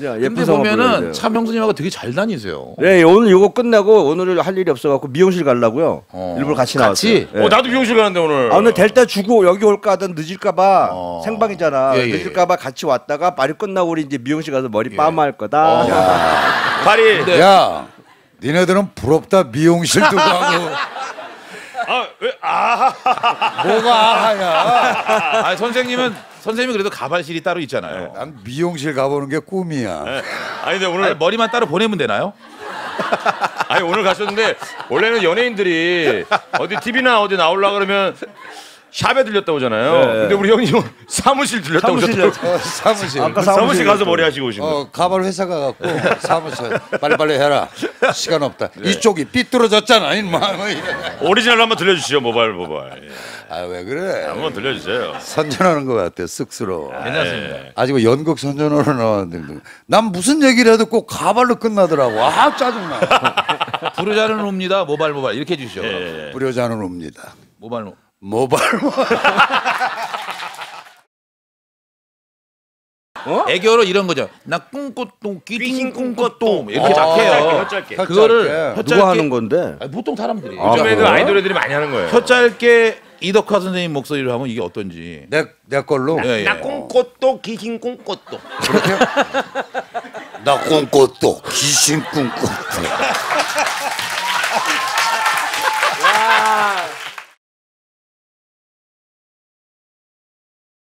예쁜 근데 성우 보면은 돼요. 참 형수님하고 되게 잘 다니세요. 네 오늘 이거 끝나고 오늘 할 일이 없어갖고 미용실 가려고요. 어. 일부러 같이 같이? 나왔어요. 네. 어 나도 미용실 가는데 오늘. 아 오늘 될 때 주고 여기 올까 하던 늦을까봐 어. 생방이잖아. 예, 예, 늦을까봐 같이 왔다가 말이 끝나고 우리 이제 미용실 가서 머리 예. 빠마할 거다. 발이. 네. 야, 니네들은 부럽다 미용실도 가고 아, 왜? 아, 뭐가 아하야. 아 선생님은 선생님이 그래도 가발실이 따로 있잖아요. 난 미용실 가보는 게 꿈이야. 아니 근데 오늘 아니, 머리만 따로 보내면 되나요? 아니 오늘 가셨는데 원래는 연예인들이 어디 TV나 어디 나올라 그러면 shop에 들렸다 오잖아요. 근데 우리 형님 사무실 들렸다 사무실 오셨다고. 어, 사무실. 아까 사무실 사무실 가서 머리 하시고 오신 거. 어, 가발 회사 가 갖고 사무실 빨리빨리 해라. 시간 없다. 이쪽이 삐뚤어졌잖아. 인마. 뭐. 오리지널 한번 들려 주시죠 모바일 모바일. 아, 왜 그래? 한번 들려 주세요. 선전하는 것 같아. 쑥스러워. 괜찮습니다. 아직 연극 선전으로 나왔는데 난 무슨 얘기를 해도 꼭 가발로 끝나더라고. 아 짜증나. 부르자는 옵니다. 모발 모발 이렇게 해 주시죠. 그럼. 예. 뿌려자는 옵니다. 모발 모. 모발 애교로 이런 거죠. 나 꿈꽃똥 끼팅 꿈꽃똥 이렇게 어, 작해요. 혀 짧게, 혀 그거를 짧게. 혀 누가 하는 건데? 아니, 보통 사람들이 아, 요즘 애들 그래요? 아이돌 애들이 많이 하는 거예요. 혀 짧게 이덕화 선생님 목소리로 하면 이게 어떤지. 내, 내 걸로 예, 예. 나 꿈꽃도 기긴 꿈꽃도. 나 꿈꿨도 귀신 꿈꿨도